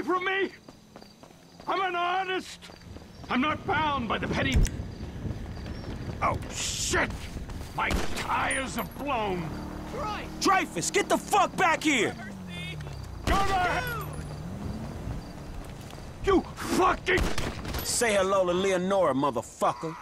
away from me! I'm an artist! I'm not bound by the petty... Oh, shit! My tires are blown! Dreyfuss, get the fuck back here! Go. You fucking... Say hello to Leonora, motherfucker.